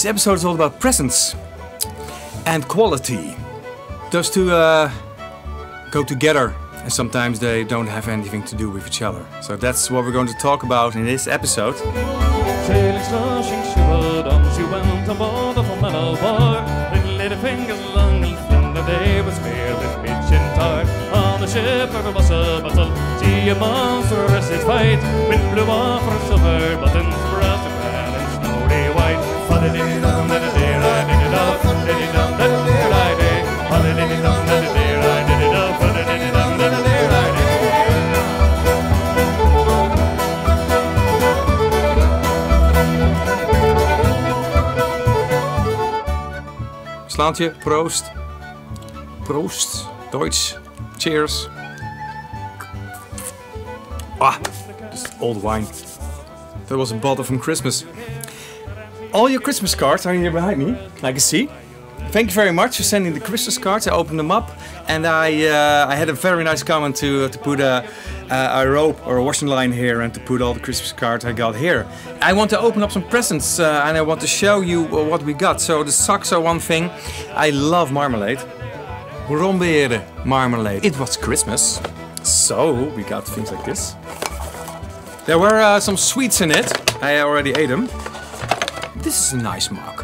This episode is all about presents and quality. Those two uh, go together, and sometimes they don't have anything to do with each other. So that's what we're going to talk about in this episode. A fight. Off silver buttons, Proost. Proost. Deutsch. Cheers. Ah, this old wine. That was a bottle from Christmas. All your Christmas cards are here behind me, I can see. Thank you very much for sending the Christmas cards. I opened them up and I uh, I had a very nice comment to to put a, a, a rope or a washing line here and to put all the Christmas cards I got here. I want to open up some presents uh, and I want to show you what we got. So the socks are one thing. I love marmalade. Brombeeren marmalade. It was Christmas, so we got things like this. There were uh, some sweets in it. I already ate them. This is a nice mug.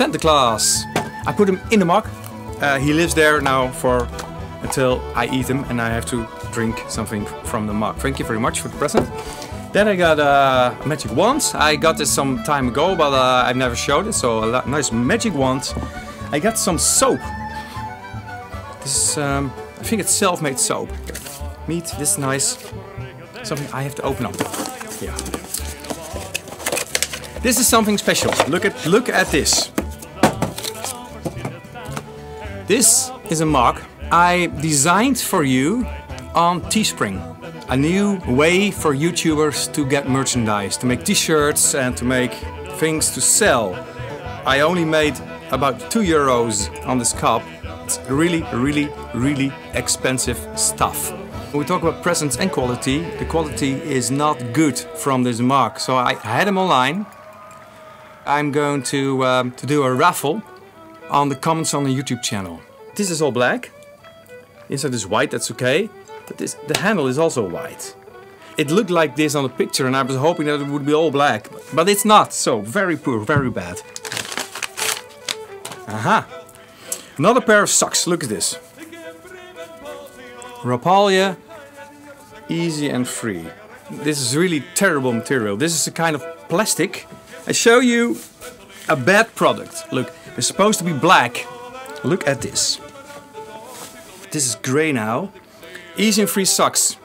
Santa Claus. I put him in the mug. Uh, he lives there now for until I eat him and I have to drink something from the mug. Thank you very much for the present. Then I got uh, a magic wand. I got this some time ago, but uh, I've never showed it. So a nice magic wand. I got some soap. This is, um, I think it's self-made soap. Meat. This is nice. Something I have to open up. Yeah. This is something special. Look at look at this. This is a mug I designed for you on Teespring. A new way for YouTubers to get merchandise, to make t-shirts and to make things to sell. I only made about 2 euros on this cup. It's really, really, really expensive stuff. When we talk about presence and quality, the quality is not good from this mug. So I had them online. I'm going to, um, to do a raffle on the comments on the YouTube channel. This is all black. Inside is white, that's okay. But this, the handle is also white. It looked like this on the picture and I was hoping that it would be all black. But it's not, so very poor, very bad. Aha! Another pair of socks, look at this. Rapalje, easy and free. This is really terrible material. This is a kind of plastic. I show you a bad product. Look, they're supposed to be black. Look at this. This is grey now. Easy and free socks.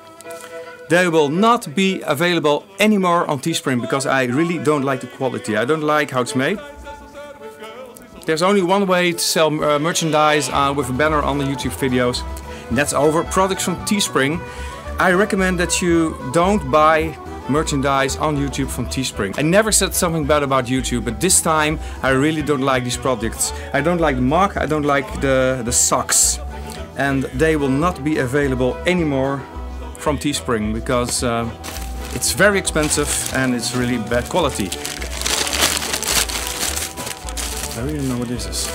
They will not be available anymore on Teespring because I really don't like the quality. I don't like how it's made. There's only one way to sell uh, merchandise uh, with a banner on the YouTube videos. And that's over products from Teespring. I recommend that you don't buy merchandise on YouTube from Teespring. I never said something bad about YouTube, but this time I really don't like these products. I don't like the mug, I don't like the, the socks. And they will not be available anymore from Teespring because uh, it's very expensive and it's really bad quality. I really don't know what this is.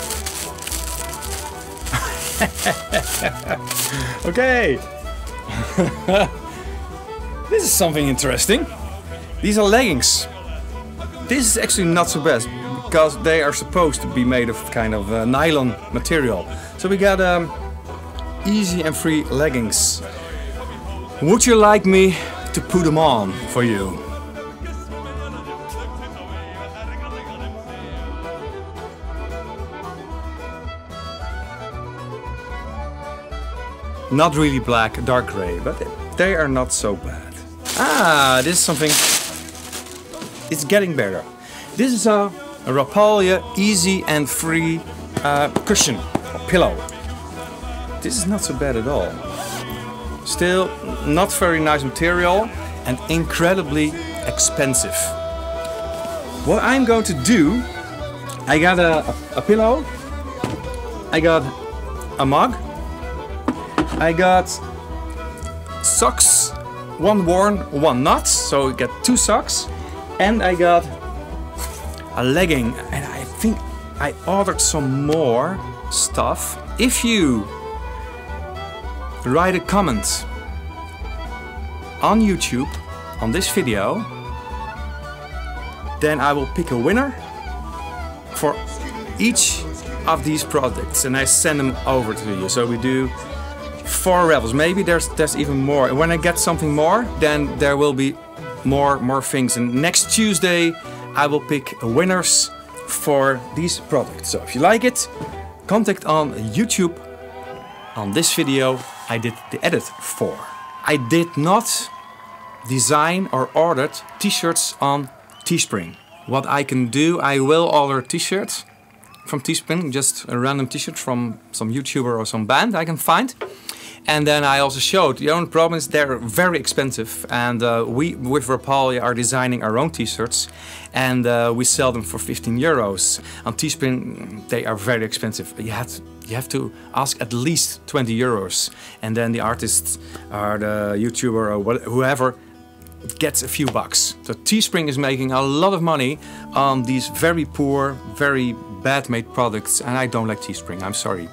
okay. this is something interesting. These are leggings. This is actually not so bad because they are supposed to be made of kind of uh, nylon material. So we got um, easy and free leggings. Would you like me to put them on for you? Not really black, dark gray, but they are not so bad. Ah, this is something. It's getting better. This is a, a Rapalje easy and free uh, cushion or pillow. This is not so bad at all. Still, not very nice material and incredibly expensive. What I'm going to do, I got a, a, a pillow, I got a mug, I got socks, one worn, one not, so I got two socks, and I got a legging, and I think I ordered some more stuff. If you write a comment on YouTube on this video, then I will pick a winner for each of these products and I send them over to you. So we do four levels. Maybe there's there's even more. And when I get something more, then there will be more more things. And next Tuesday, I will pick winners for these products. So if you like it, contact on YouTube. On this video, I did the edit for. I did not design or ordered t-shirts on Teespring. What I can do, I will order t-shirts from Teespring, just a random t-shirt from some YouTuber or some band I can find. And then I also showed the only problem is they're very expensive, and uh, we with Rapalje are designing our own T-shirts, and uh, we sell them for 15 euros. On Teespring, they are very expensive. You have to, you have to ask at least 20 euros, and then the artists or the YouTuber or whoever gets a few bucks. So Teespring is making a lot of money on these very poor, very bad made products, and I don't like Teespring. I'm sorry.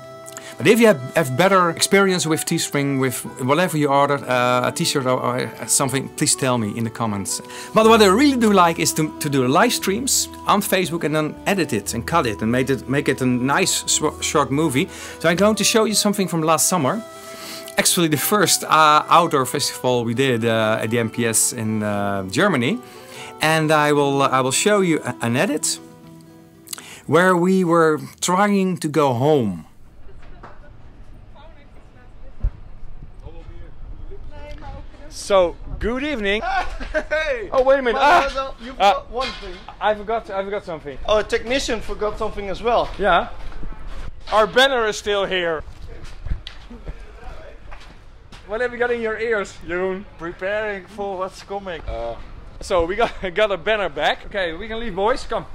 But if you have, have better experience with Teespring, with whatever you ordered, uh, a t-shirt or, or, something, please tell me in the comments. But what I really do like is to, to do live streams on Facebook and then edit it and cut it and make it, make it a nice short movie. So I'm going to show you something from last summer. Actually the first uh, outdoor festival we did uh, at the MPS in uh, Germany. And I will, I will show you an edit where we were trying to go home So, good evening. hey! Oh, wait a minute. Ah, you uh, forgot one thing. I forgot, I forgot something. Oh, a technician forgot something as well. Yeah. Our banner is still here. what have you got in your ears, Jeroen? Preparing for what's coming. Uh, so we got got a banner back. Okay, we can leave, boys. Come.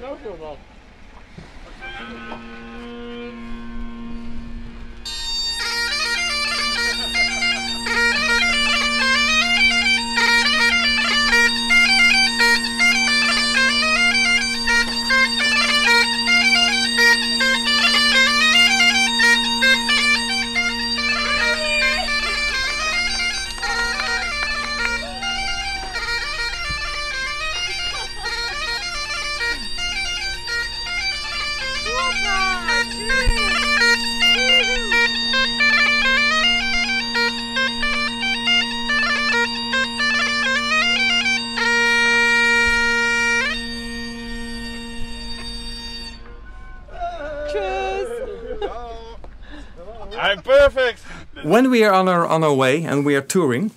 no, no, no. When we are on our on our way and we are touring,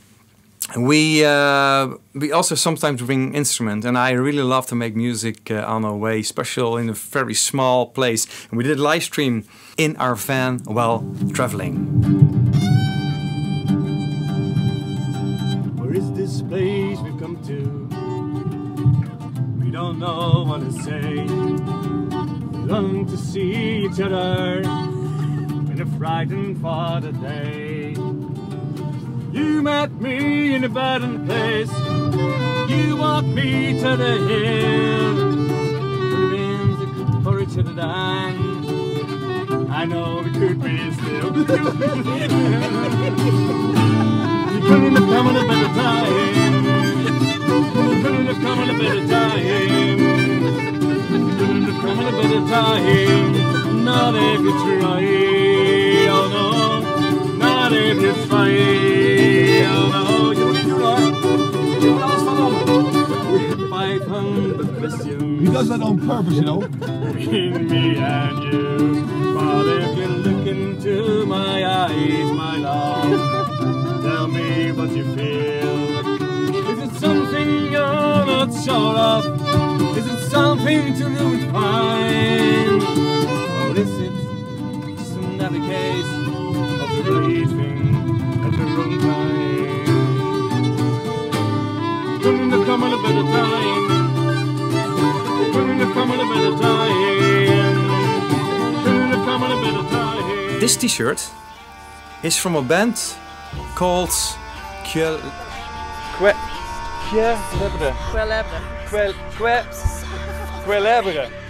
we uh, we also sometimes bring instrument, and I really love to make music uh, on our way, special in a very small place. And we did live stream in our van while traveling. Where is this place we've come to? We don't know what to say. We long to see each other in a frightened for the day. You met me in a burden place. You walked me to the hill. The winds that could pour each other down. I know we could be still. you couldn't have come at a better time. You couldn't have come at a better time. You couldn't have come at a better time. Not if you try. Oh no, not if you try. Oh no, you need to run. You lost from 500 questions. He does that on purpose, you know. Between me and you. But if you look into my eyes, my love, tell me what you feel. Is it something you're not sure of? Is it something to do with fine? Or is it just another case of the right thing at the wrong time? Couldn't have come at a better time. Couldn't have come at a better time. Couldn't have come at a better time. This T-shirt is from a band called Kjell. Que, Kjellebra. Quelebre. Quel, que, Quelebre.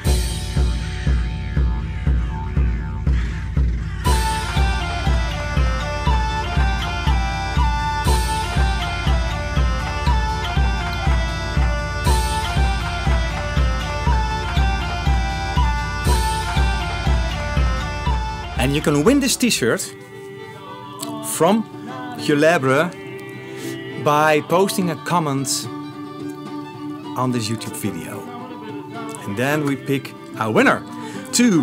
And you can win this t-shirt from Julebre by posting a comment on this YouTube video. And then we pick a winner to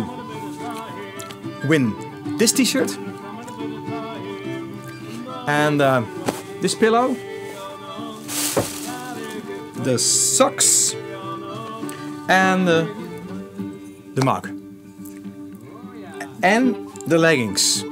win this t-shirt and uh, this pillow, the socks and uh, the mug and the leggings.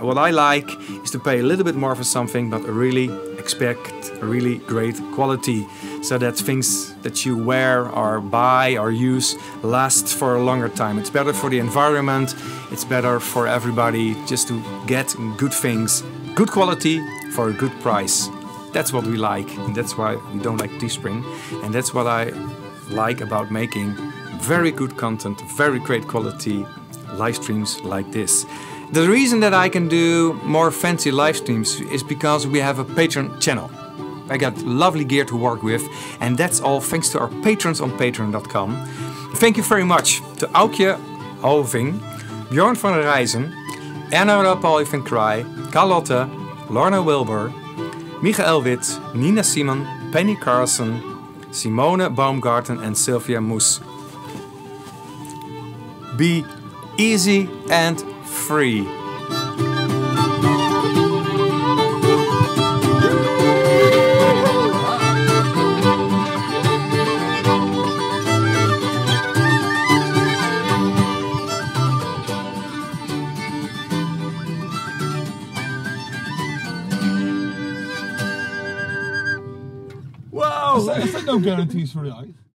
What I like is to pay a little bit more for something, but really expect a really great quality, so that things that you wear or buy or use last for a longer time. It's better for the environment, it's better for everybody just to get good things, good quality for a good price. That's what we like, and that's why we don't like Teespring, and that's what I like about making very good content, very great quality live streams like this. The reason that I can do more fancy live streams is because we have a Patreon channel. I got lovely gear to work with and that's all thanks to our patrons on patreon.com. Thank you very much to Aukje Hoving, Bjorn van der Rijzen, Anna Paul van Kraai, Carlotte, Lorna Wilbur, Michael Witt, Nina Simon, Penny Carlson, Simone Baumgarten and Sylvia Moes. Be easy and free. Is there no guarantees for the ice?